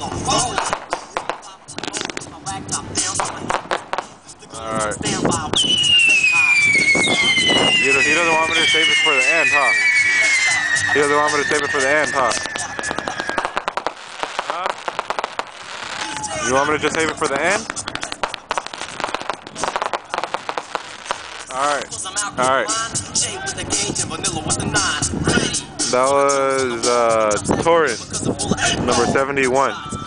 Alright. He, he doesn't want me to save it for the end, huh? He doesn't want me to save it for the end, huh? huh? You want me to just save it for the end? Alright. Alright. That was, uh... Torrent, number 71.